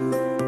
Um,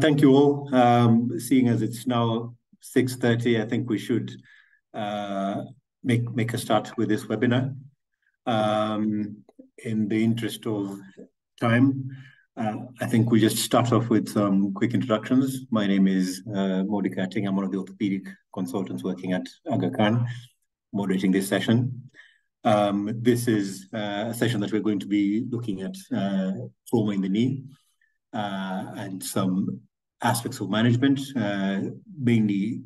thank you all. Um, seeing as it's now 6.30, I think we should uh, make, make a start with this webinar. Um, in the interest of time, uh, I think we just start off with some quick introductions. My name is uh, Mordecai Ting. I'm one of the orthopedic consultants working at Aga Khan, moderating this session. Um, this is uh, a session that we're going to be looking at uh, trauma in the knee uh, and some aspects of management, uh, mainly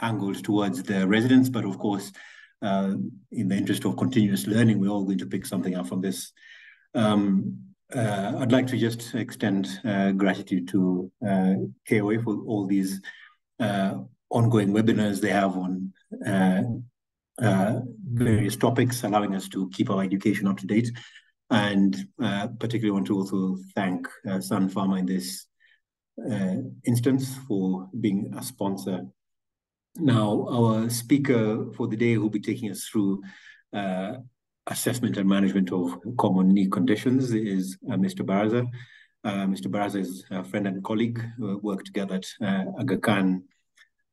angled towards the residents, but of course, uh, in the interest of continuous learning, we're all going to pick something up from this. Um, uh, I'd like to just extend gratitude to KOA for all these ongoing webinars they have on uh, various topics, allowing us to keep our education up to date. And uh, particularly want to also thank uh, Sun Pharma in this uh, instance for being a sponsor. Now, our speaker for the day will be taking us through uh, assessment and management of common knee conditions is uh, Mr. Baraza. Mr. Baraza is a friend and colleague who work together at Aga Khan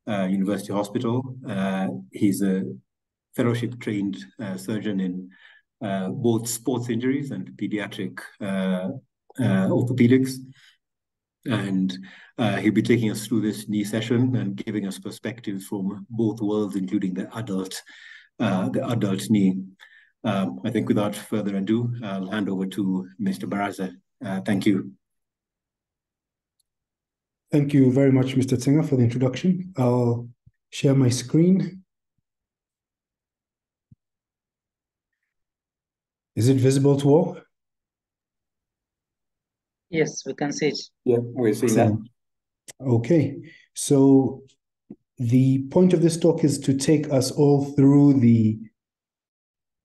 University Hospital. he's a fellowship trained uh, surgeon in uh, both sports injuries and pediatric uh, orthopedics. And he'll be taking us through this knee session and giving us perspectives from both worlds, including the adult, the adult knee. Um, I think without further ado, I'll hand over to Mr. Baraza. Uh, thank you. Thank you very much, Mr. Tsinger, for the introduction. I'll share my screen. Is it visible to all? Yes, we can see it. Yeah, we're seeing that. Okay, so the point of this talk is to take us all through the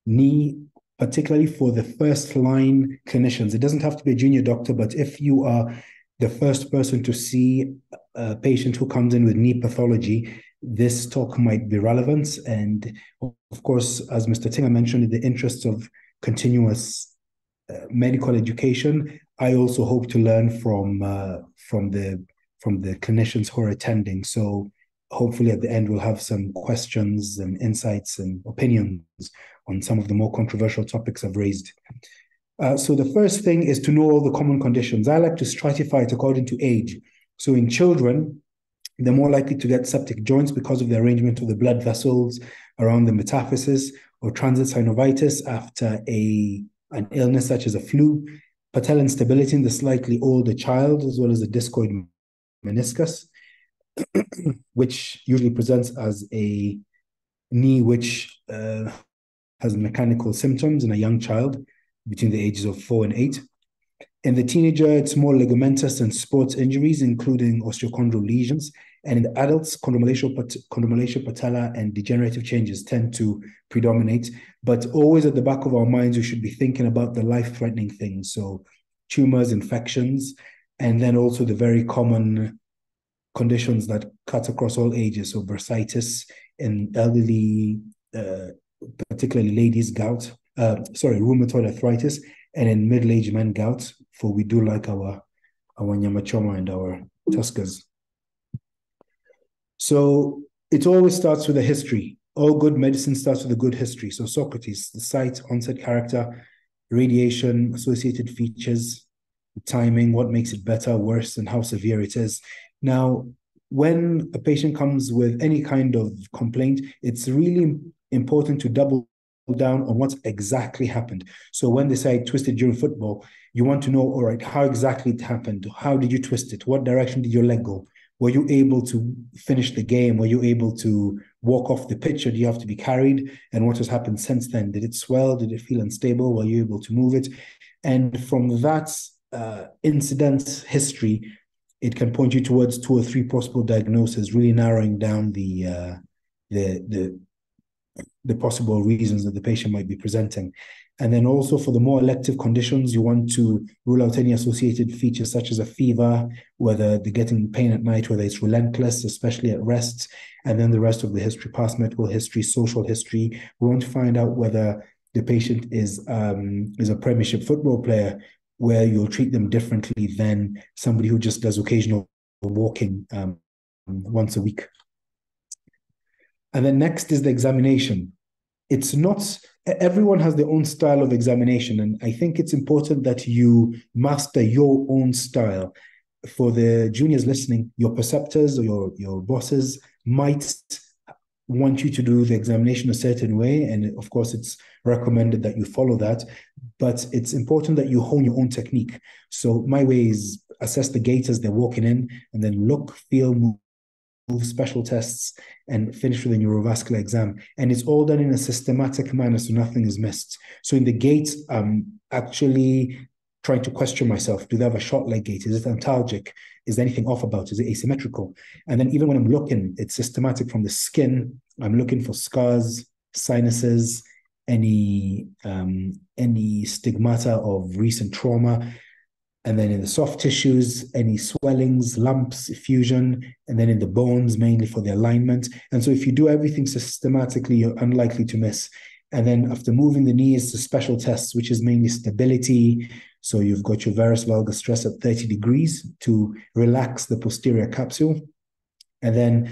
knee, particularly for the first line clinicians. It doesn't have to be a junior doctor, but if you are the first person to see a patient who comes in with knee pathology, this talk might be relevant. And of course, as Mr. Tinger mentioned, in the interests of continuous uh, medical education. I also hope to learn from uh, from the from the clinicians who are attending. So hopefully at the end we'll have some questions and insights and opinions on some of the more controversial topics I've raised. Uh, so the first thing is to know all the common conditions. I like to stratify it according to age. So in children, they're more likely to get septic joints because of the arrangement of the blood vessels around the metaphysis or transient synovitis after a an illness such as a flu, patellar instability in the slightly older child, as well as a discoid meniscus, which usually presents as a knee which uh, has mechanical symptoms in a young child between the ages of four and eight. In the teenager, it's more ligamentous and sports injuries, including osteochondral lesions. And in the adults, chondromalacia patella and degenerative changes tend to predominate. But always at the back of our minds, we should be thinking about the life threatening things. So, tumors, infections, and then also the very common conditions that cut across all ages. So, bursitis in elderly, uh, particularly ladies, gout, uh, sorry, rheumatoid arthritis, and in middle aged men, gout, for we do like our, our nyamachoma and our tuskers. So it always starts with a history. all good medicine starts with a good history. So Socrates, the site, onset character, radiation, associated features, timing, what makes it better, worse, and how severe it is. Now, when a patient comes with any kind of complaint, it's really important to double down on what exactly happened. So when they say twisted during football, you want to know, all right, how exactly it happened? How did you twist it? What direction did your leg go? Were you able to finish the game? Were you able to walk off the pitch or do you have to be carried? And what has happened since then? Did it swell? Did it feel unstable? Were you able to move it? And from that uh, incident history, it can point you towards two or three possible diagnoses, really narrowing down the uh, the the the possible reasons that the patient might be presenting. And then also for the more elective conditions, you want to rule out any associated features such as a fever, whether they're getting pain at night, whether it's relentless, especially at rest, and then the rest of the history, past medical history, social history. We want to find out whether the patient is um, is a Premiership football player, where you'll treat them differently than somebody who just does occasional walking um, once a week. And then next is the examination. It's not everyone has their own style of examination, and I think it's important that you master your own style. For the juniors listening, your preceptors or your your bosses might want you to do the examination a certain way, and of course, it's recommended that you follow that. But it's important that you hone your own technique. So my way is assess the gait as they're walking in, and then look, feel, move special tests and finish with a neurovascular exam. And it's all done in a systematic manner, so nothing is missed. So in the gait, I'm actually trying to question myself. Do they have a short leg gait? Is it antalgic? Is there anything off about? Is it asymmetrical? And then even when I'm looking, it's systematic from the skin. I'm looking for scars, sinuses, any um, any stigmata of recent trauma. And then in the soft tissues, any swellings, lumps, effusion, and then in the bones, mainly for the alignment. And so if you do everything systematically, you're unlikely to miss. And then after moving the knees, the special tests, which is mainly stability. So you've got your varus valgus stress at 30 degrees to relax the posterior capsule. And then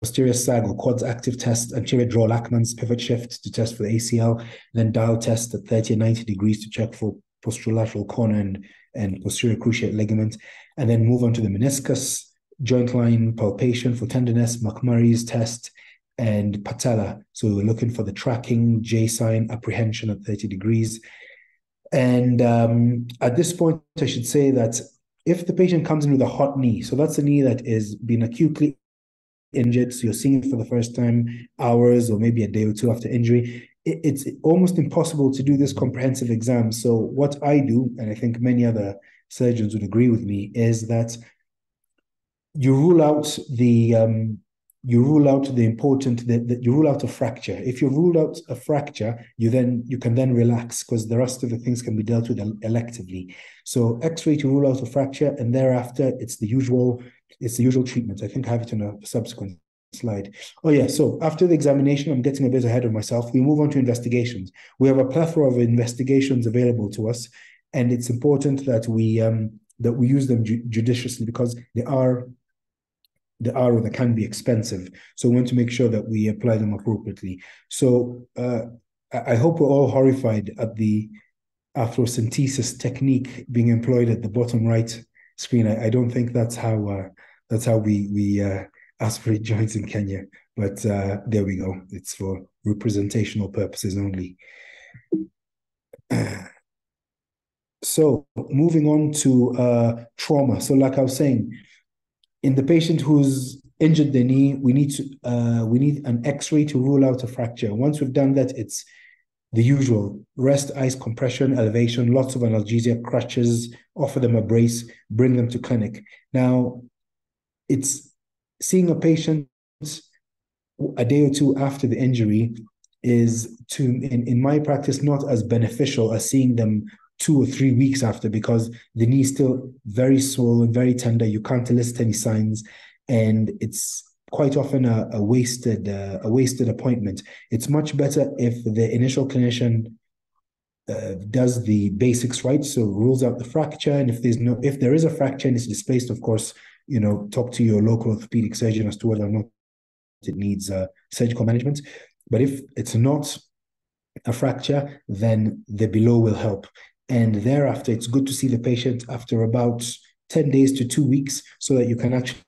posterior sag or quads active test, anterior drawer Lachman's pivot shift to test for the ACL, then dial test at 30 and 90 degrees to check for posterolateral corner and, and posterior cruciate ligament, and then move on to the meniscus, joint line palpation for tenderness, McMurray's test, and patella. So we're looking for the tracking, J sign, apprehension at 30 degrees. And um, at this point, I should say that if the patient comes in with a hot knee, so that's a knee that is being acutely injured, so you're seeing it for the first time hours or maybe a day or two after injury, it's almost impossible to do this comprehensive exam. So what I do, and I think many other surgeons would agree with me, is that you rule out the um, you rule out the important that, that you rule out a fracture. If you rule out a fracture, you then you can then relax because the rest of the things can be dealt with electively. So X-ray to rule out a fracture, and thereafter it's the usual it's the usual treatment. I think I have it in a subsequent slide. Oh yeah, so after the examination, I'm getting a bit ahead of myself. We move on to investigations. We have a plethora of investigations available to us, and it's important that we um, that we use them ju judiciously because they are they are or they can be expensive. So we want to make sure that we apply them appropriately. So uh, I hope we're all horrified at the arthrocentesis technique being employed at the bottom right screen. I, I don't think that's how uh, that's how we we uh, aspirate joints in Kenya. But uh, there we go. It's for representational purposes only. so moving on to uh, trauma. So like I was saying, in the patient who's injured the knee, we need to uh, we need an X-ray to rule out a fracture. Once we've done that, it's the usual rest, ice compression, elevation, lots of analgesia, crutches, offer them a brace, bring them to clinic. Now, it's seeing a patient a day or two after the injury is to in, in my practice not as beneficial as seeing them two or three weeks after because the knee is still very swollen, very tender. You can't elicit any signs, and it's quite often a, a wasted uh, a wasted appointment. It's much better if the initial clinician uh, does the basics right, so rules out the fracture, and if there's no if there is a fracture and it's displaced, of course, you know, talk to your local orthopedic surgeon as to whether or not it needs uh, surgical management. But if it's not a fracture, then the below will help. And thereafter, it's good to see the patient after about 10 days to two weeks so that you can actually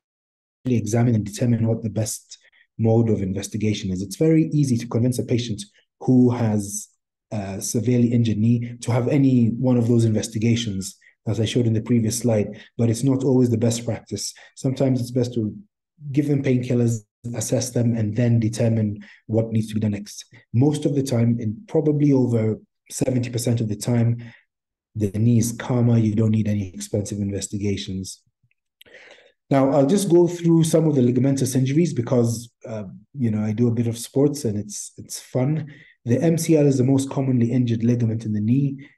examine and determine what the best mode of investigation is. It's very easy to convince a patient who has a severely injured knee to have any one of those investigations, as I showed in the previous slide, but it's not always the best practice. Sometimes it's best to give them painkillers, assess them, and then determine what needs to be done next. Most of the time, and probably over 70% of the time, the knee is calmer. You don't need any expensive investigations. Now, I'll just go through some of the ligamentous injuries because uh, you know I do a bit of sports and it's it's fun. The MCL is the most commonly injured ligament in the knee.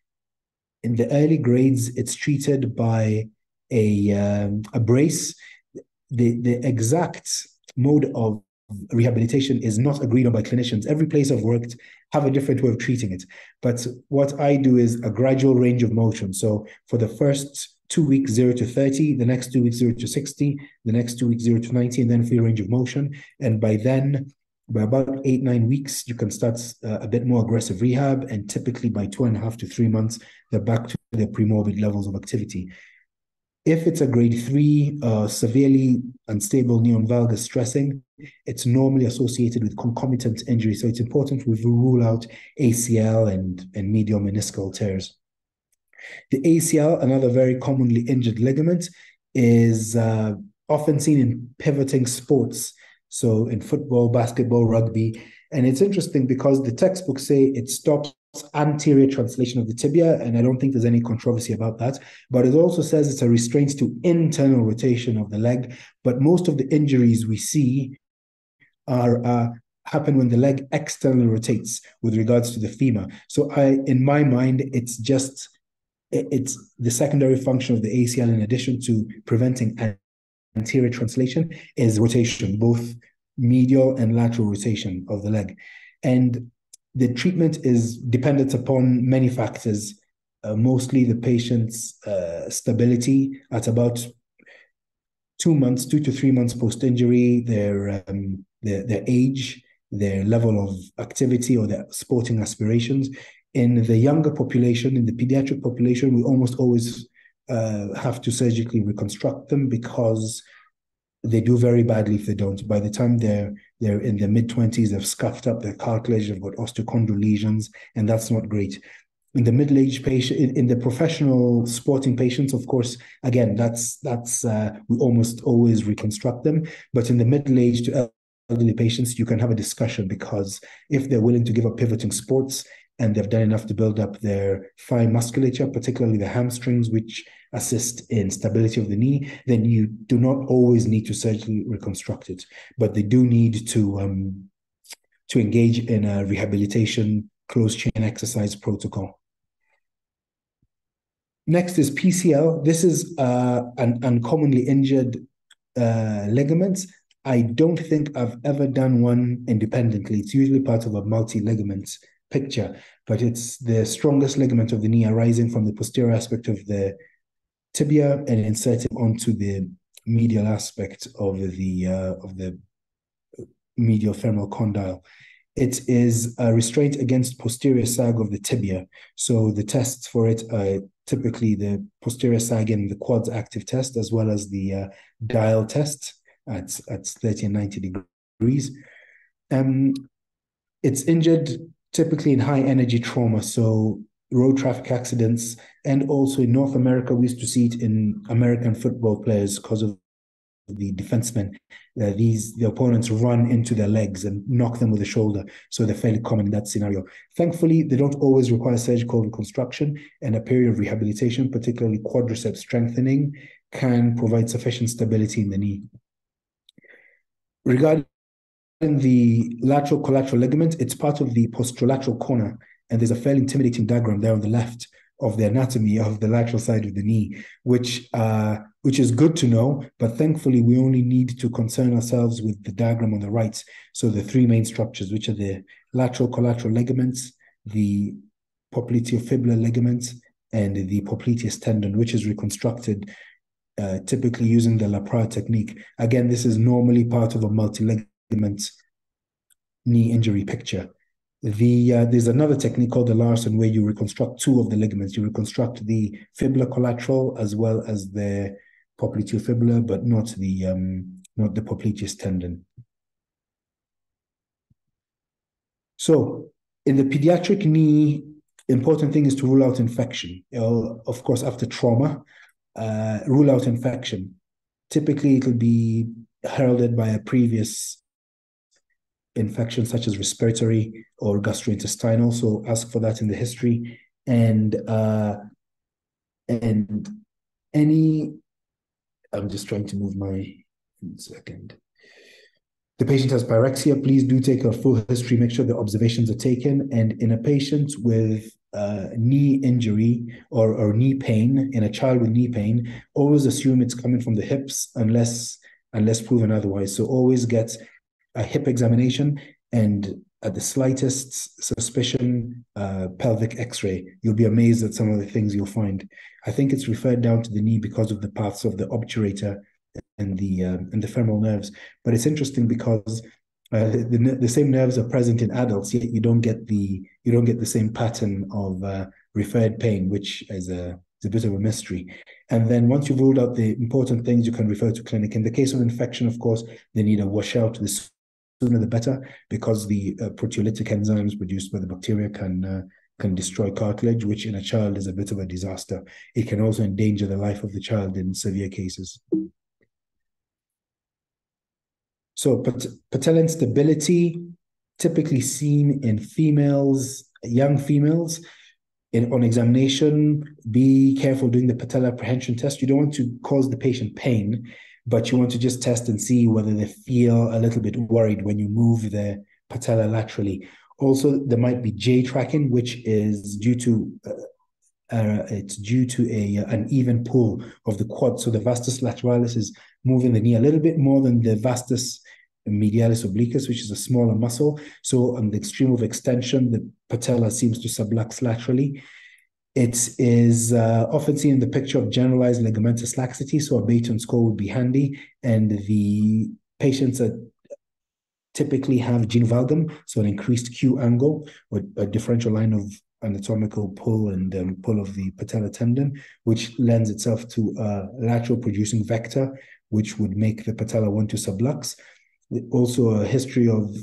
In the early grades, it's treated by a um, a brace. The the exact mode of rehabilitation is not agreed on by clinicians. Every place I've worked have a different way of treating it. But what I do is a gradual range of motion. So for the first two weeks, zero to 30, the next two weeks, zero to 60, the next two weeks, zero to 90, and then free range of motion. And by then, by about eight, nine weeks, you can start uh, a bit more aggressive rehab. And typically by two and a half to three months, they're back to their premorbid levels of activity. If it's a grade three, uh, severely unstable neon valgus stressing, it's normally associated with concomitant injury. So it's important we rule out ACL and, and medial meniscal tears. The ACL, another very commonly injured ligament, is uh, often seen in pivoting sports. So in football, basketball, rugby. And it's interesting because the textbooks say it stops anterior translation of the tibia, and I don't think there's any controversy about that. But it also says it's a restraint to internal rotation of the leg. But most of the injuries we see are uh, happen when the leg externally rotates with regards to the femur. So I, in my mind, it's just it's the secondary function of the ACL in addition to preventing anterior translation is rotation, both medial and lateral rotation of the leg. And the treatment is dependent upon many factors, uh, mostly the patient's uh, stability at about two months, two to three months post injury, their, um, their, their age, their level of activity or their sporting aspirations. In the younger population, in the pediatric population, we almost always uh, have to surgically reconstruct them because they do very badly if they don't. By the time they're they're in their mid twenties, they've scuffed up their cartilage, they've got osteochondral lesions, and that's not great. In the middle-aged patient, in, in, the professional sporting patients, of course, again, that's that's uh, we almost always reconstruct them. But in the middle-aged elderly patients, you can have a discussion because if they're willing to give up pivoting sports and they've done enough to build up their thigh musculature, particularly the hamstrings, which assist in stability of the knee, then you do not always need to surgically reconstruct it, but they do need to um, to engage in a rehabilitation closed chain exercise protocol. Next is PCL. This is uh, an uncommonly injured uh, ligament. I don't think I've ever done one independently. It's usually part of a multi-ligament picture, but it's the strongest ligament of the knee arising from the posterior aspect of the tibia and insert it onto the medial aspect of the uh, of the medial femoral condyle. It is a restraint against posterior sag of the tibia. So the tests for it are typically the posterior sag and the quads active test, as well as the uh, dial test at, at 30 and 90 degrees. Um, it's injured typically in high energy trauma. So road traffic accidents, and also in North America, we used to see it in American football players because of the defensemen. Uh, these the opponents run into their legs and knock them with the shoulder, so they're fairly common in that scenario. Thankfully, they don't always require surgical reconstruction, and a period of rehabilitation, particularly quadriceps strengthening, can provide sufficient stability in the knee. Regarding the lateral collateral ligament, it's part of the posterolateral corner and there's a fairly intimidating diagram there on the left of the anatomy of the lateral side of the knee, which uh, which is good to know. But thankfully, we only need to concern ourselves with the diagram on the right. So the three main structures, which are the lateral collateral ligaments, the popliteofibular ligaments, and the popliteus tendon, which is reconstructed uh, typically using the LaPrade technique. Again, this is normally part of a multi-ligament ligament knee injury picture. The uh, there's another technique called the Larson where you reconstruct two of the ligaments. You reconstruct the fibula collateral as well as the popliteal fibula, but not the um, not the popliteus tendon. So in the pediatric knee, important thing is to rule out infection. of course, after trauma, uh, rule out infection. Typically, it will be heralded by a previous infection such as respiratory or gastrointestinal. So ask for that in the history. And uh, and any, I'm just trying to move my second. The patient has pyrexia. Please do take a full history. Make sure the observations are taken. And in a patient with uh, knee injury or, or knee pain, in a child with knee pain, always assume it's coming from the hips unless unless proven otherwise. So always get a hip examination and at the slightest suspicion, uh, pelvic x-ray. You'll be amazed at some of the things you'll find. I think it's referred down to the knee because of the paths of the obturator and the um, and the femoral nerves. But it's interesting because uh, the, the same nerves are present in adults, yet you don't get the you don't get the same pattern of uh, referred pain, which is a it's a bit of a mystery. And then once you've ruled out the important things, you can refer to clinic. In the case of infection, of course, they need a washout. The sooner the better, because the uh, proteolytic enzymes produced by the bacteria can uh, can destroy cartilage, which in a child is a bit of a disaster. It can also endanger the life of the child in severe cases. So pat patella instability, typically seen in females, young females, in, on examination, be careful doing the patella apprehension test. You don't want to cause the patient pain, but you want to just test and see whether they feel a little bit worried when you move the patella laterally. Also, there might be J tracking, which is due to uh, uh, it's due to a an even pull of the quad. So the vastus lateralis is moving the knee a little bit more than the vastus medialis obliquus, which is a smaller muscle. So on the extreme of extension, the patella seems to sublux laterally. It is uh, often seen in the picture of generalized ligamentous laxity, so a Beighton score would be handy. And the patients that typically have genu valgum, so an increased Q angle or a differential line of anatomical pull and um, pull of the patella tendon, which lends itself to a lateral producing vector, which would make the patella want to sublux also a history of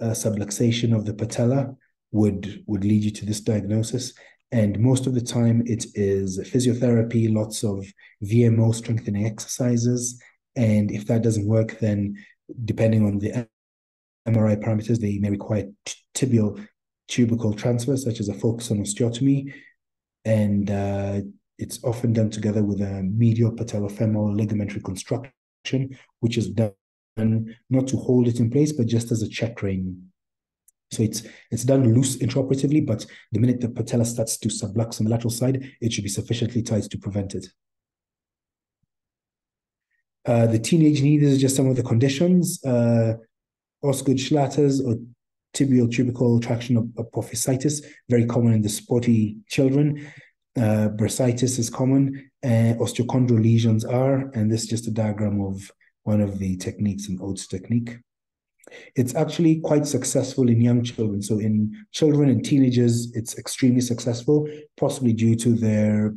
uh, subluxation of the patella would would lead you to this diagnosis and most of the time it is physiotherapy lots of vmo strengthening exercises and if that doesn't work then depending on the mri parameters they may require tibial tubercle transfer such as a Fulkerson osteotomy and uh, it's often done together with a medial patellofemoral ligament reconstruction which is done not to hold it in place, but just as a check rein. So it's it's done loose intraoperatively, but the minute the patella starts to sublux on the lateral side, it should be sufficiently tight to prevent it. Uh, the teenage knee, these are just some of the conditions. Uh, Osgood Schlatters or tibial tubercle traction apophysitis, very common in the sporty children. Uh, bursitis is common. Uh, osteochondral lesions are, and this is just a diagram of one of the techniques an OATS technique. It's actually quite successful in young children. So in children and teenagers, it's extremely successful, possibly due to their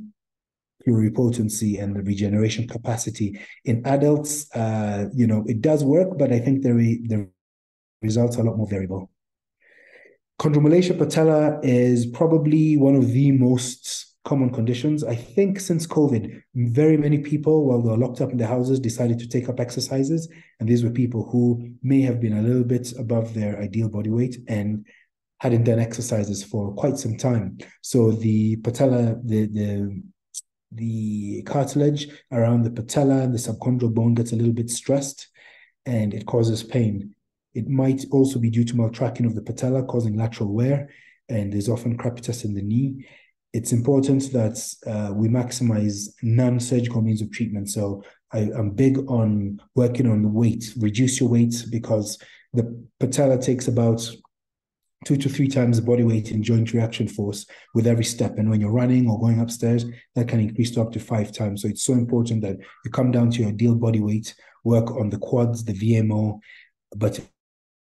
pluripotency and the regeneration capacity. In adults, uh, you know, it does work, but I think the, re- the results are a lot more variable. Chondromalacia patella is probably one of the most common conditions. I think since COVID, very many people, while they were locked up in their houses, decided to take up exercises. And these were people who may have been a little bit above their ideal body weight and hadn't done exercises for quite some time. So the patella, the the the cartilage around the patella and the subchondral bone gets a little bit stressed and it causes pain. It might also be due to maltracking of the patella, causing lateral wear, and there's often crepitus in the knee it's important that uh, we maximize non-surgical means of treatment. So I, am big on working on weight, reduce your weight because the patella takes about two to three times the body weight in joint reaction force with every step. And when you're running or going upstairs, that can increase to up to five times. So it's so important that you come down to your ideal body weight, work on the quads, the VMO, but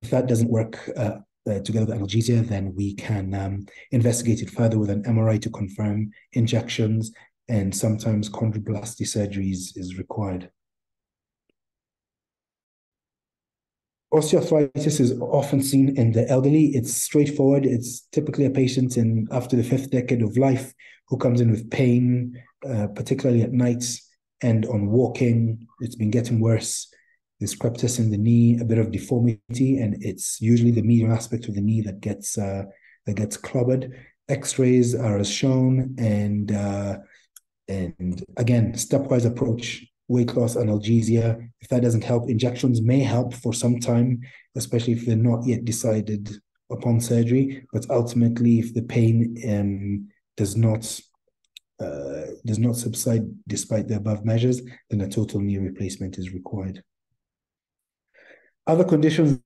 if that doesn't work uh, uh, together with analgesia, then we can um, investigate it further with an MRI to confirm injections, and sometimes chondroplasty surgeries is required. Osteoarthritis is often seen in the elderly. It's straightforward. It's typically a patient in after the fifth decade of life who comes in with pain, uh, particularly at nights and on walking. It's been getting worse. There's crepitus in the knee, a bit of deformity, and it's usually the medial aspect of the knee that gets uh, that gets clobbered. X-rays are as shown, and uh, and again, stepwise approach weight loss, analgesia. If that doesn't help, injections may help for some time, especially if they're not yet decided upon surgery. But ultimately, if the pain um, does not uh, does not subside despite the above measures, then a total knee replacement is required. Other conditions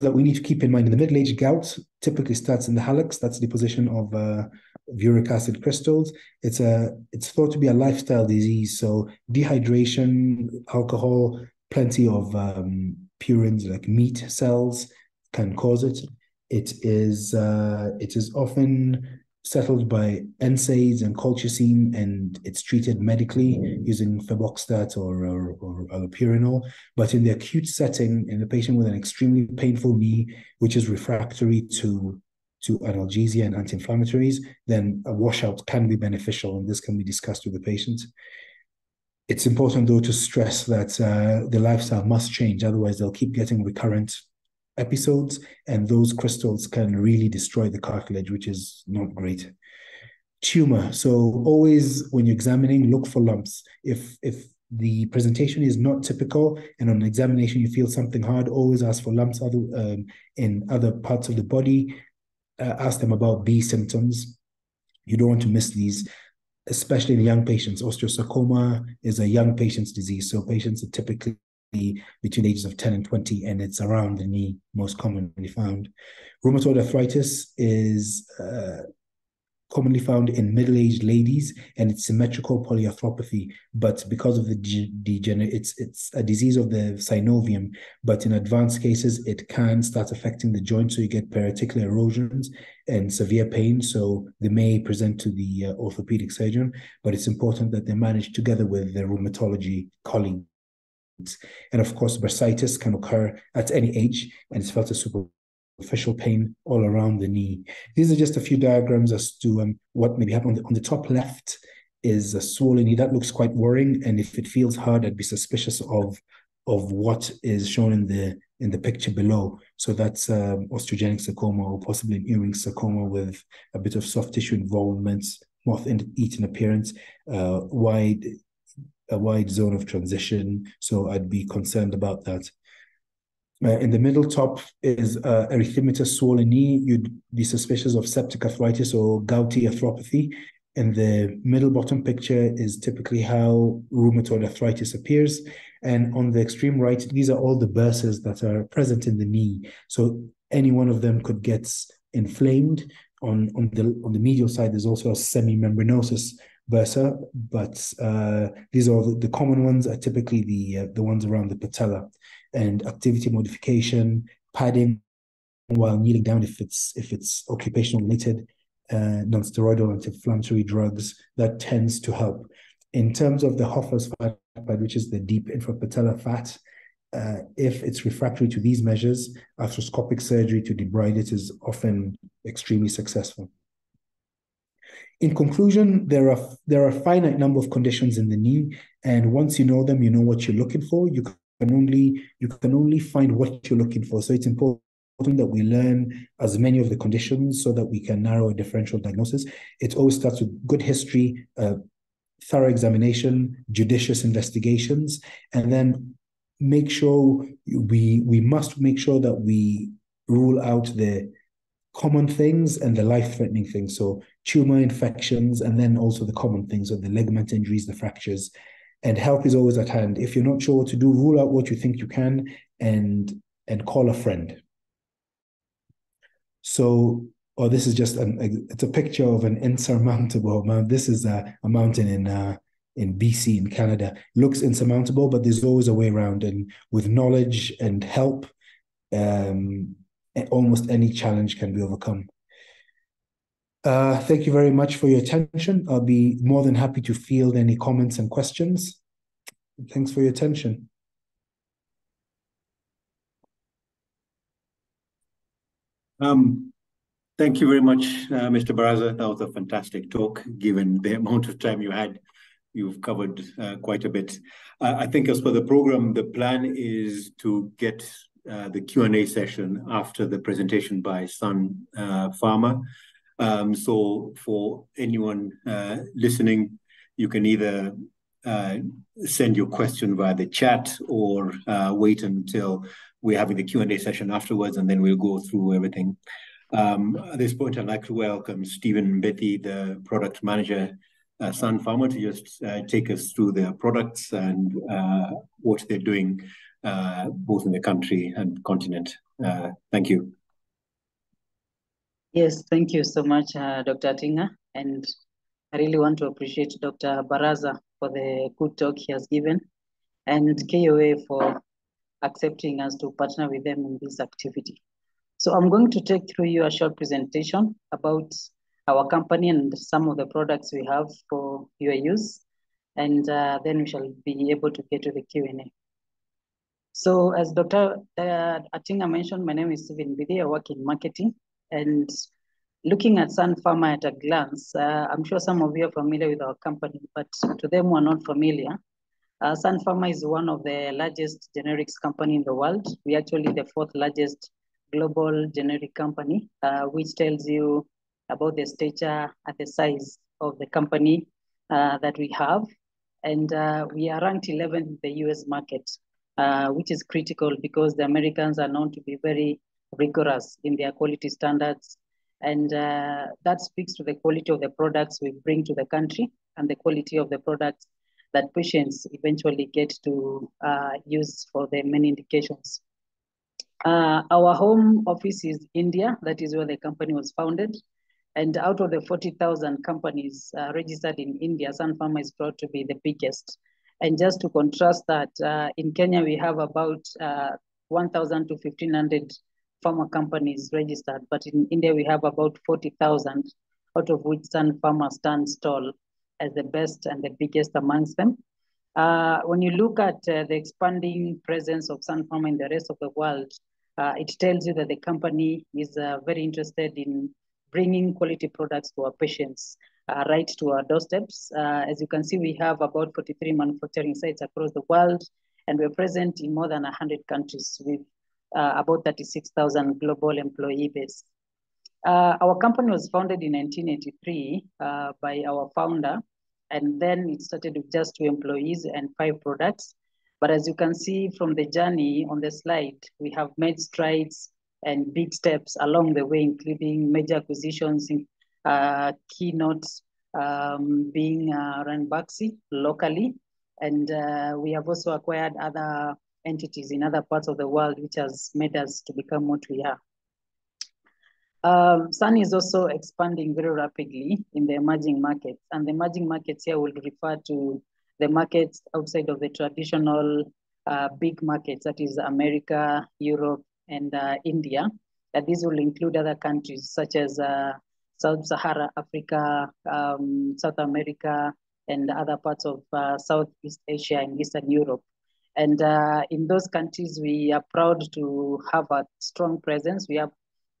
that we need to keep in mind in the middle-age gout typically starts in the hallux. That's deposition of uh, uric acid crystals. It's a it's thought to be a lifestyle disease. So dehydration, alcohol, plenty of um, purines like meat cells can cause it. It is uh, it is often settled by NSAIDs and colchicine, and it's treated medically using febuxostat or, or, or allopurinol. But in the acute setting, in a patient with an extremely painful knee, which is refractory to to analgesia and anti-inflammatories, then a washout can be beneficial, and this can be discussed with the patient. It's important, though, to stress that uh, the lifestyle must change, otherwise they'll keep getting recurrent episodes, and those crystals can really destroy the cartilage, which is not great. Tumor. So always when you're examining, look for lumps. If if the presentation is not typical and on examination you feel something hard, always ask for lumps other um, in other parts of the body. Uh, ask them about B symptoms. You don't want to miss these especially in young patients. Osteosarcoma is a young patient's disease. So patients are typically between the ages of 10 and 20, and it's around the knee, most commonly found. Rheumatoid arthritis is uh, commonly found in middle-aged ladies, and it's symmetrical polyarthropathy. But because of the degenerate, it's it's a disease of the synovium. But in advanced cases, it can start affecting the joint, so you get periarticular erosions and severe pain. So they may present to the uh, orthopedic surgeon, but it's important that they manage together with their rheumatology colleague and of course, bursitis can occur at any age and it's felt as superficial pain all around the knee. These are just a few diagrams as to um, what may be happening. On the, on the top left is a swollen knee. That looks quite worrying. And if it feels hard, I'd be suspicious of of what is shown in the in the picture below. So that's um, osteogenic sarcoma or possibly an Ewing sarcoma with a bit of soft tissue involvement, moth-eaten appearance, uh, wide a wide zone of transition. So I'd be concerned about that. Uh, in the middle top is uh, erythematous swollen knee. You'd be suspicious of septic arthritis or gouty arthropathy. And the middle bottom picture is typically how rheumatoid arthritis appears. And on the extreme right, these are all the bursas that are present in the knee. So any one of them could get inflamed. On, on the on the medial side, there's also a semimembranosus bursa, but uh, these are the, the, common ones are typically the uh, the ones around the patella, and activity modification, padding while kneeling down if it's if it's occupational related, uh, non-steroidal anti-inflammatory drugs that tends to help. In terms of the Hoffa's fat, pad, which is the deep infrapatellar fat, uh, if it's refractory to these measures, arthroscopic surgery to debride it is often extremely successful. In conclusion, there are there are a finite number of conditions in the knee, and once you know them, you know what you're looking for. You can only you can only find what you're looking for. So it's important that we learn as many of the conditions so that we can narrow a differential diagnosis. It always starts with good history, uh, thorough examination, judicious investigations, and then make sure we we must make sure that we rule out the common things and the life-threatening things. So tumor infections, and then also the common things of the ligament injuries, the fractures. And help is always at hand. If you're not sure what to do, rule out what you think you can and and call a friend. So, or oh, this is just an it's a picture of an insurmountable mountain. This is a, a mountain in uh, in BC in Canada. Looks insurmountable, but there's always a way around. And with knowledge and help, um, almost any challenge can be overcome. Uh, thank you very much for your attention. I'll be more than happy to field any comments and questions. Thanks for your attention. Um, thank you very much, uh, Mr. Baraza. That was a fantastic talk, given the amount of time you had. You've covered uh, quite a bit. Uh, I think as for the program, the plan is to get uh, the Q&A session after the presentation by Sun uh, Pharma. Um, so for anyone uh, listening, you can either uh, send your question via the chat or uh, wait until we're having the Q&A session afterwards, and then we'll go through everything. Um, at this point, I'd like to welcome Stephen Betty, the product manager at Sun Pharma, to just uh, take us through their products and uh, what they're doing uh, both in the country and continent. thank you. Yes, thank you so much, Dr. Tinga. And I really want to appreciate Dr. Baraza for the good talk he has given and KOA for accepting us to partner with them in this activity. So I'm going to take through you a short presentation about our company and some of the products we have for your use. And uh, then we shall be able to get to the Q&A. So as Dr. Uh, Atinga mentioned, my name is Stephen Bidi. I work in marketing. And looking at Sun Pharma at a glance, uh, I'm sure some of you are familiar with our company, but to them who are not familiar, uh, Sun Pharma is one of the largest generics company in the world. We actually the fourth largest global generic company, uh, which tells you about the stature and the size of the company uh, that we have. And uh, we are ranked 11th in the US market, uh, which is critical because the Americans are known to be very rigorous in their quality standards and uh, that speaks to the quality of the products we bring to the country and the quality of the products that patients eventually get to uh, use for their many indications. Uh, our home office is India. That is where the company was founded. And out of the 40,000 companies uh, registered in India, Sun Pharma is proud to be the biggest. And just to contrast that, uh, in Kenya, we have about uh, 1,000 to 1,500 pharma companies registered, but in India we have about 40,000, out of which Sun Pharma stands tall as the best and the biggest amongst them. Uh, when you look at uh, the expanding presence of Sun Pharma in the rest of the world, uh, it tells you that the company is uh, very interested in bringing quality products to our patients uh, right to our doorsteps. Uh, as you can see, we have about 43 manufacturing sites across the world, and we're present in more than 100 countries with uh, about 36,000 global employee base. Uh, our company was founded in 1983 uh, by our founder, and then it started with just two employees and five products. But as you can see from the journey on the slide, we have made strides and big steps along the way, including major acquisitions, in, uh, keynotes um, being uh, Ranbaxy locally. And uh, we have also acquired other entities in other parts of the world, which has made us to become what we are. Um, Sun is also expanding very rapidly in the emerging markets, and the emerging markets here will refer to the markets outside of the traditional uh, big markets, that is America, Europe, and uh, India. And these will include other countries such as uh, South Sahara Africa, um, South America, and other parts of uh, Southeast Asia and Eastern Europe. And uh, in those countries, we are proud to have a strong presence. We have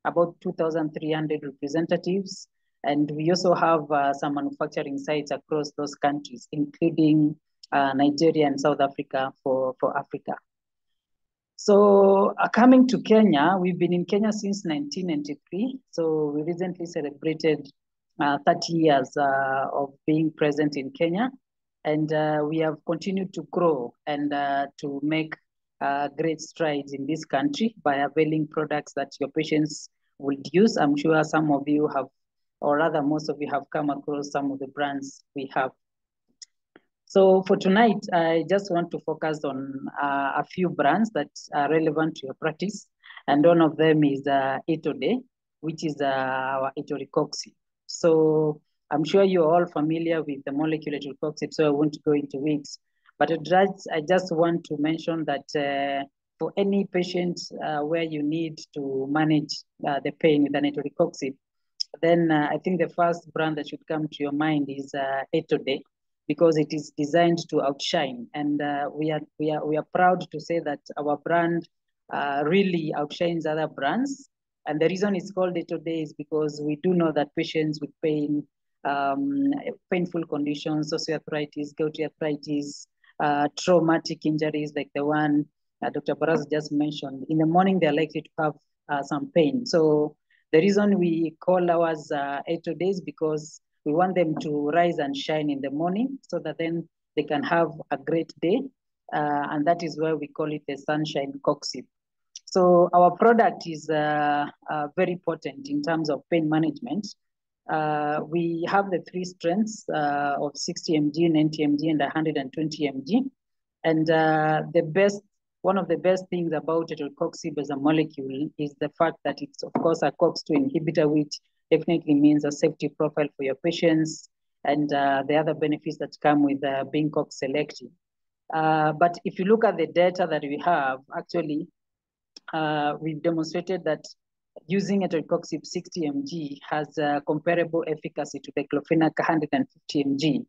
about 2,300 representatives. And we also have uh, some manufacturing sites across those countries, including uh, Nigeria and South Africa for, for Africa. So uh, coming to Kenya, we've been in Kenya since 1993. So we recently celebrated uh, 30 years uh, of being present in Kenya. And uh, we have continued to grow and uh, to make uh, great strides in this country by availing products that your patients would use. I'm sure some of you have, or rather most of you have come across some of the brands we have. So for tonight, I just want to focus on uh, a few brands that are relevant to your practice. And one of them is uh, which is uh, our Etoricoxib. So I'm sure you're all familiar with the molecular toxin, so I won't go into it. But I just, I just want to mention that uh, for any patient uh, where you need to manage uh, the pain with an etocoxib, then uh, I think the first brand that should come to your mind is uh, Etode because it is designed to outshine. And uh, we, are, we, are, we are proud to say that our brand uh, really outshines other brands. And the reason it's called Etode is because we do know that patients with pain, um, painful conditions, osteoarthritis, gouty arthritis, uh, traumatic injuries like the one uh, Dr. Baraza just mentioned, in the morning they're likely to have uh, some pain. So the reason we call ours uh, Etodes because we want them to rise and shine in the morning so that then they can have a great day. Uh, and that is why we call it the Sunshine Coxib. So our product is uh, uh, very potent in terms of pain management. Uh, we have the three strengths uh, of 60 mg, 90 mg, and 120 mg. And uh, the best, one of the best things about etocoxib as a molecule is the fact that it's, of course, a COX-2 inhibitor, which definitely means a safety profile for your patients and uh, the other benefits that come with uh, being COX selective. Uh, but if you look at the data that we have, actually, we've demonstrated that using etocoxib 60 mg has a comparable efficacy to diclofenac 150 mg.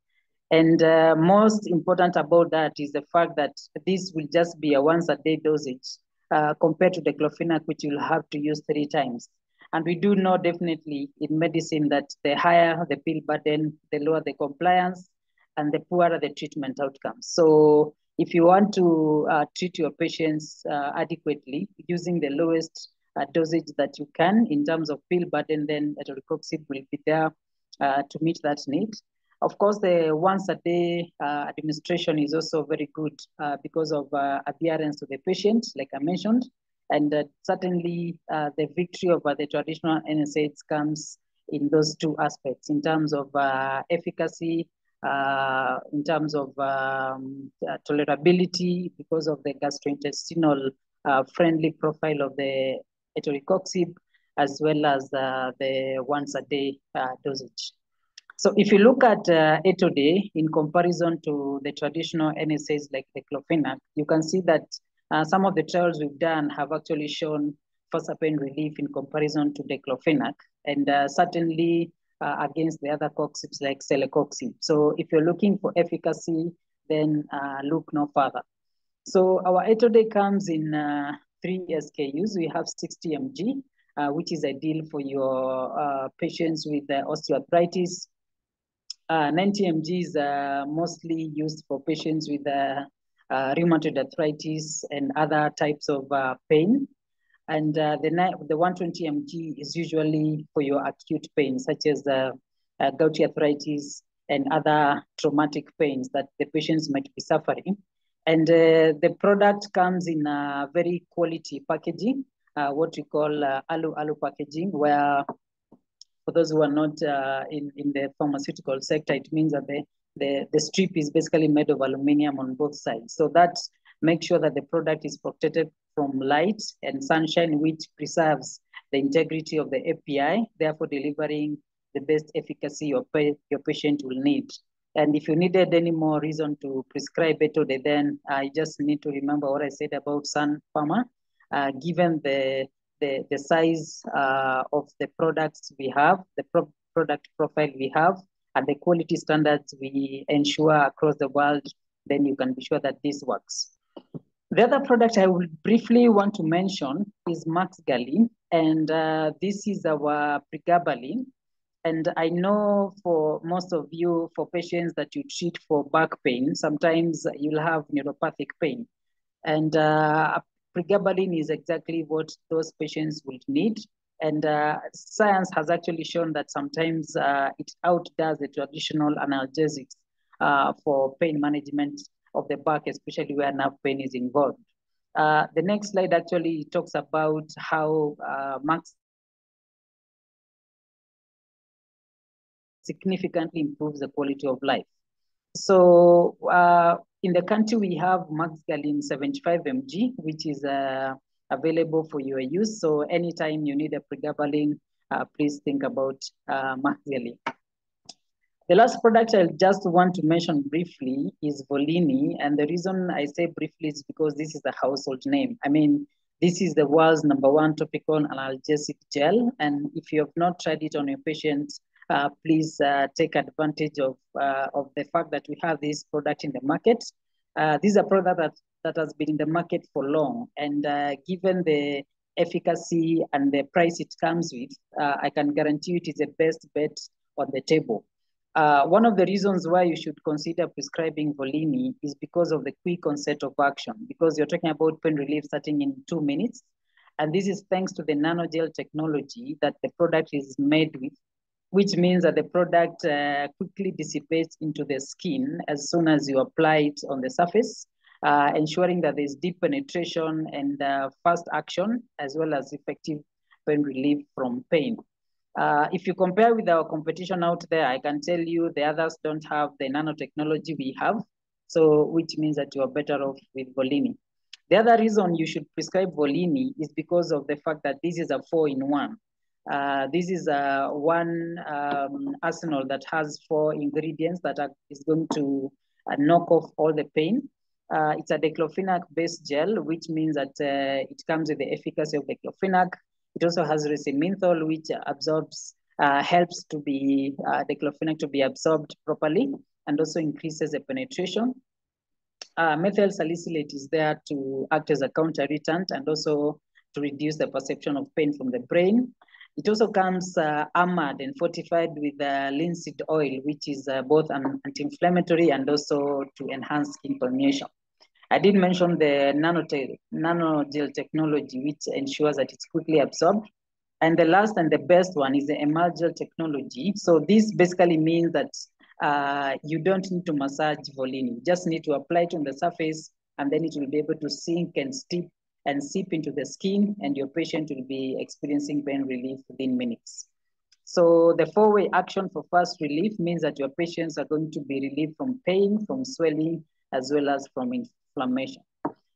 And uh, most important about that is the fact that this will just be a once a day dosage uh, compared to diclofenac, which you'll have to use three times. And we do know definitely in medicine that the higher the pill burden, the lower the compliance, and the poorer the treatment outcomes. So if you want to uh, treat your patients uh, adequately using the lowest uh, dosage that you can in terms of pill burden, then etocoxib will be there uh, to meet that need. Of course, the once a day uh, administration is also very good uh, because of uh, adherence to the patient, like I mentioned. And uh, certainly uh, the victory over the traditional NSAIDs comes in those two aspects, in terms of uh, efficacy, in terms of um, tolerability, because of the gastrointestinal friendly profile of the etocoxib, as well as the once a day dosage. So if you look at uh, Etode in comparison to the traditional NSAIDs like diclofenac, you can see that uh, some of the trials we've done have actually shown faster pain relief in comparison to diclofenac, and uh, certainly uh, against the other coxibs like celecoxib. So if you're looking for efficacy, then uh, look no further. So our Etode comes in uh, three SKUs. We have 60 mg, which is ideal for your patients with osteoarthritis, uh, 90 mg is uh, mostly used for patients with uh, uh rheumatoid arthritis and other types of uh, pain. And uh, the, the 120 mg is usually for your acute pain, such as uh, gouty arthritis and other traumatic pains that the patients might be suffering. And uh, the product comes in a very quality packaging, uh, what we call uh, alu alu packaging, where for those who are not uh, in, in the pharmaceutical sector, it means that the, the, the strip is basically made of aluminum on both sides. So that makes sure that the product is protected from light and sunshine, which preserves the integrity of the API, therefore delivering the best efficacy your, your patient will need. And if you needed any more reason to prescribe Etode, then I just need to remember what I said about Sun Pharma. Uh, given the the, the size uh, of the products we have, the pro product profile we have, and the quality standards we ensure across the world, then you can be sure that this works. The other product I will briefly want to mention is Max Maxgalin, and uh, this is our pregabalin. And I know for most of you, for patients that you treat for back pain, sometimes you'll have neuropathic pain. And uh, pregabalin is exactly what those patients would need. And uh, science has actually shown that sometimes uh, it outdoes the traditional analgesics uh, for pain management of the back, especially where nerve pain is involved. Uh, the next slide actually talks about how uh, Max significantly improves the quality of life. So uh, in the country, we have Maxgalin 75 mg, which is uh, available for your use. So anytime you need a pregabalin, uh, please think about uh, Maxgalin. The last product I just want to mention briefly is Volini. And the reason I say briefly is because this is the household name. I mean, this is the world's number one topical analgesic gel. And if you have not tried it on your patients, uh, please uh, take advantage of, uh, of the fact that we have this product in the market. Uh, this is a product that, that has been in the market for long. And uh, given the efficacy and the price it comes with, uh, I can guarantee you it is the best bet on the table. One of the reasons why you should consider prescribing Volini is because of the quick onset of action, because you're talking about pain relief starting in two minutes. And this is thanks to the nanogel technology that the product is made with, which means that the product uh, quickly dissipates into the skin as soon as you apply it on the surface, uh, ensuring that there's deep penetration and uh, fast action, as well as effective pain relief from pain. Uh, if you compare with our competition out there, I can tell you the others don't have the nanotechnology we have, so which means that you are better off with Volini. The other reason you should prescribe Volini is because of the fact that this is a four-in-one. Uh, this is a one um, arsenal that has four ingredients that are, is going to uh, knock off all the pain. Uh, it's a diclofenac-based gel, which means that uh, it comes with the efficacy of diclofenac, it also has racementhol, which absorbs, uh, helps to be, uh, diclofenac to be absorbed properly and also increases the penetration. Uh, methyl salicylate is there to act as a counter irritant and also to reduce the perception of pain from the brain. It also comes uh, armored and fortified with uh, linseed oil, which is uh, both an anti-inflammatory and also to enhance skin permeation. I did mention the nanogel technology, which ensures that it's quickly absorbed. And the last and the best one is the Emulgel technology. So this basically means that uh, you don't need to massage Volini. You just need to apply it on the surface and then it will be able to sink and steep and seep into the skin and your patient will be experiencing pain relief within minutes. So the four-way action for fast relief means that your patients are going to be relieved from pain, from swelling, as well as from inflammation.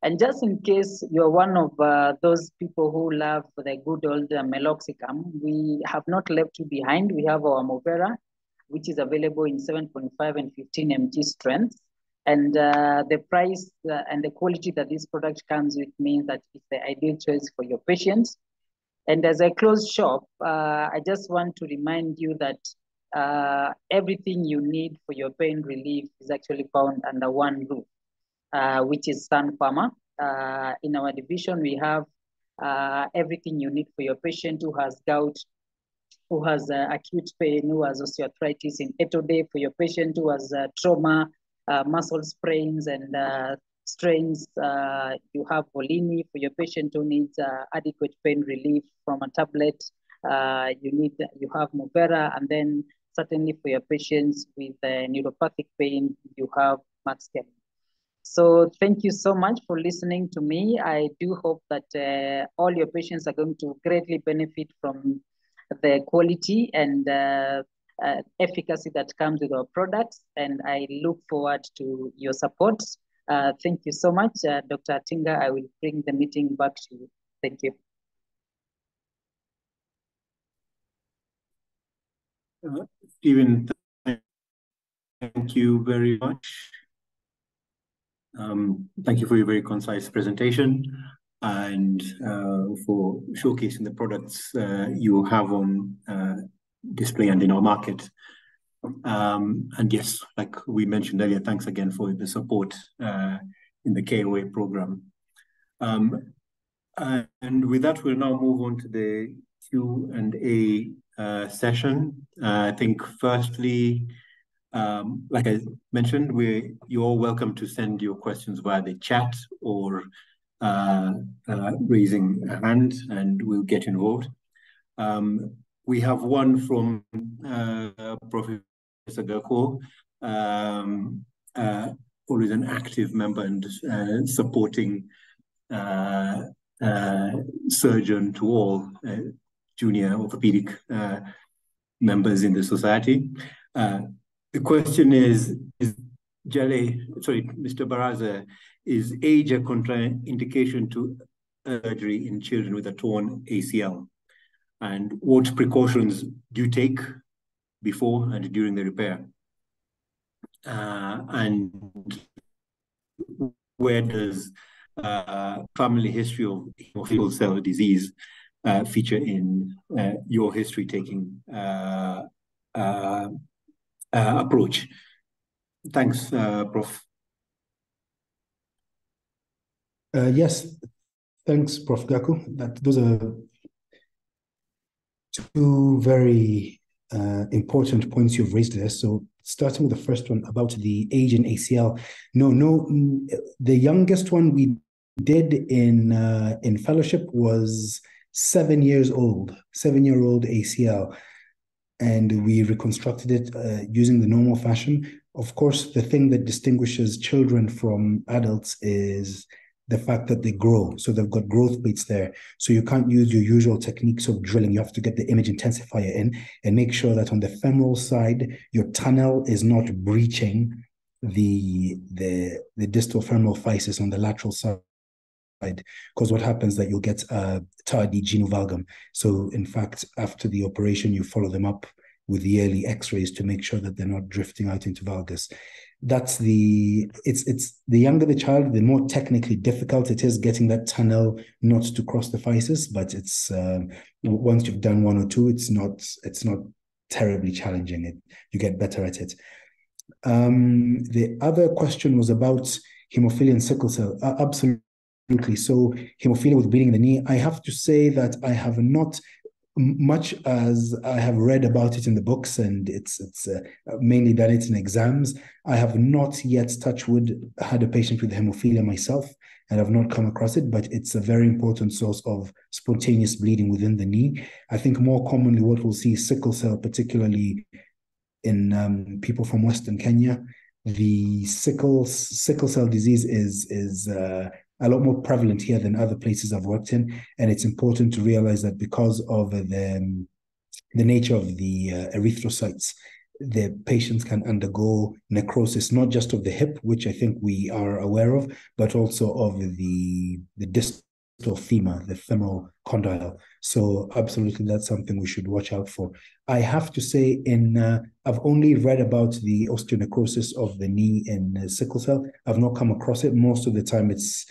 And just in case you're one of uh, those people who love the good old uh, meloxicam, we have not left you behind. We have our Movera, which is available in 7.5 and 15 mg strength. And uh, the price uh, and the quality that this product comes with means that it's the ideal choice for your patients. And as I close shop, uh, I just want to remind you that uh, everything you need for your pain relief is actually found under one roof which is Sun Pharma. In our division, we have uh, everything you need for your patient who has gout, who has uh, acute pain, who has osteoarthritis in Etoday, for your patient who has uh, trauma, uh, muscle sprains and uh, strains. Uh, you have Volini for your patient who needs uh, adequate pain relief from a tablet. you need you have Movera, and then certainly for your patients with neuropathic pain, you have Maxcare. So thank you so much for listening to me. I do hope that uh, all your patients are going to greatly benefit from the quality and uh, efficacy that comes with our products. And I look forward to your support. Uh, thank you so much, uh, Dr. Tinga. I will bring the meeting back to you. Thank you. Uh, Stephen, thank you very much. Um, thank you for your very concise presentation and uh, for showcasing the products uh, you have on uh, display and in our market. Um, and yes, like we mentioned earlier, thanks again for the support uh, in the KOA program. Um, and with that, we'll now move on to the Q&A uh, session. Uh, I think firstly, um, like I mentioned, we you're all welcome to send your questions via the chat or uh, uh, raising a hand, and we'll get involved. Um, we have one from uh, Professor Gakko, um, uh, who is an active member and uh, supporting uh, surgeon to all junior orthopedic members in the society. The question is, is Jale, sorry, Mr. Baraza, is age a contraindication to surgery in children with a torn ACL? And what precautions do you take before and during the repair? uh, and where does uh, family history of hemophilia cell disease uh, feature in uh, your history taking uh, uh, approach? Thanks, Prof. yes, thanks, Prof. Gaku. That those are two very uh, important points you've raised there. So starting with the first one about the age in ACL. No, no, the youngest one we did in uh, in fellowship was seven years old, seven year old ACL, and we reconstructed it uh, using the normal fashion. Of course, the thing that distinguishes children from adults is the fact that they grow. So they've got growth plates there. So you can't use your usual techniques of drilling. You have to get the image intensifier in and make sure that on the femoral side, your tunnel is not breaching the the the distal femoral physis on the lateral side. Because what happens that you'll get a tardy genu valgum. So in fact, after the operation, you follow them up with yearly x-rays to make sure that they're not drifting out into valgus that's the it's it's the younger the child the more technically difficult it is getting that tunnel not to cross the physis but it's uh, once you've done one or two it's not it's not terribly challenging. It you get better at it. Um, the other question was about hemophilia and sickle cell. Uh, absolutely. So hemophilia with bleeding in the knee i have to say that i have not much as I have read about it in the books and it's it's uh, mainly done it in exams, I have not yet, touch wood, had a patient with hemophilia myself and I've not come across it, but it's a very important source of spontaneous bleeding within the knee. I think more commonly what we'll see is sickle cell, particularly in um, people from Western Kenya. The sickle sickle cell disease is is uh, a lot more prevalent here than other places I've worked in. And it's important to realize that because of the, um, the nature of the uh, erythrocytes, the patients can undergo necrosis, not just of the hip, which I think we are aware of, but also of the, the distal femur, the femoral condyle. So absolutely, that's something we should watch out for. I have to say, in uh, I've only read about the osteonecrosis of the knee in uh, sickle cell. I've not come across it. Most of the time, it's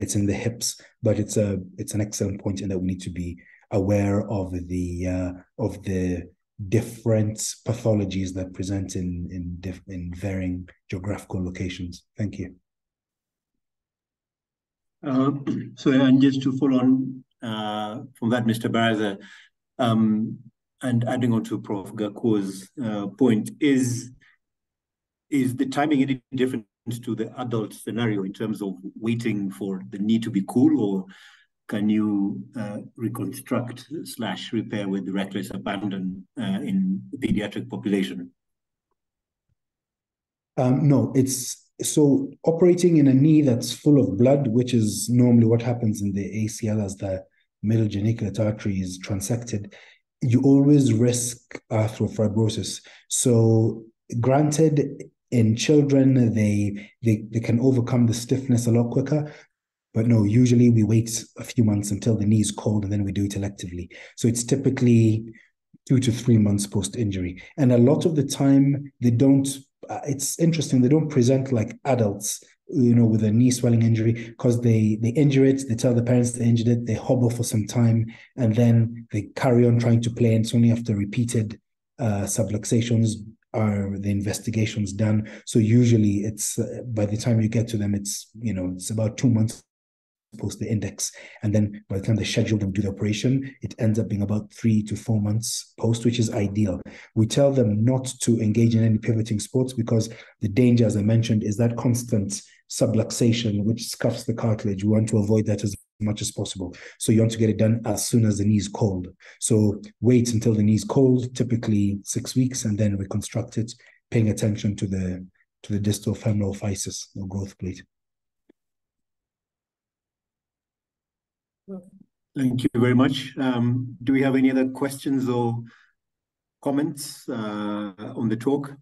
it's in the hips, but it's a it's an excellent point in that we need to be aware of the uh, of the different pathologies that present in in diff, in varying geographical locations. Thank you. Uh, so, and just to follow on uh, from that, Mr. Baraza, um, and adding on to Prof. Gaku's uh, point, is is the timing any different to the adult scenario in terms of waiting for the knee to be cool, or can you uh, reconstruct slash repair with reckless abandon uh, in the pediatric population? Um, no, it's so operating in a knee that's full of blood, which is normally what happens in the ACL as the middle geniculate artery is transected. You always risk arthrofibrosis. So, granted, in children, they, they they can overcome the stiffness a lot quicker. But no, usually we wait a few months until the knee is cold and then we do it electively. So it's typically two to three months post injury. And a lot of the time, they don't, uh, it's interesting, they don't present like adults, you know, with a knee swelling injury because they, they injure it, they tell the parents they injured it, they hobble for some time, and then they carry on trying to play. And it's only after repeated uh, subluxations are the investigations done. So usually it's uh, by the time you get to them, it's you know it's about two months post the index, and then by the time they schedule them to the operation, it ends up being about three to four months post, which is ideal. We tell them not to engage in any pivoting sports because the danger, as I mentioned, is that constant subluxation, which scuffs the cartilage. We want to avoid that as much as possible. So you want to get it done as soon as the knee is cold. So wait until the knee is cold, typically six weeks, and then reconstruct it, paying attention to the to the distal femoral physis or growth plate. Thank you very much. Um, do we have any other questions or comments uh, on the talk?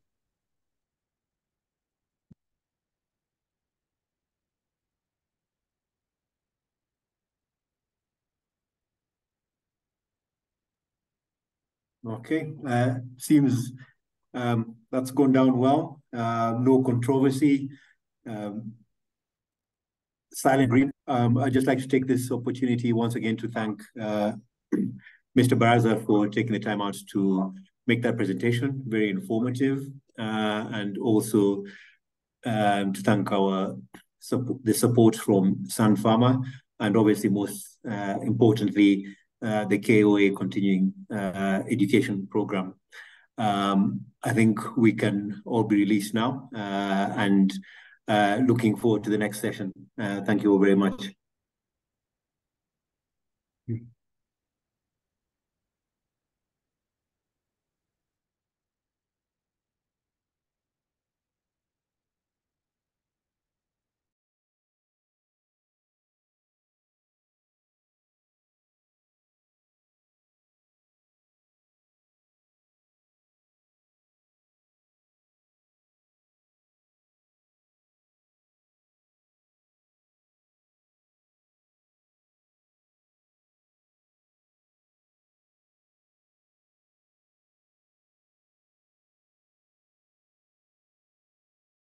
Okay, uh, seems um, that's gone down well. uh, no controversy. Um, silent green. Um, I'd just like to take this opportunity once again to thank uh, Mr. Baraza for taking the time out to make that presentation, very informative, uh, and also um, to thank our the support from Sun Pharma, and obviously most uh, importantly, uh, the KOA continuing uh, education program. Um, I think we can all be released now, uh, and uh, looking forward to the next session. thank you all very much.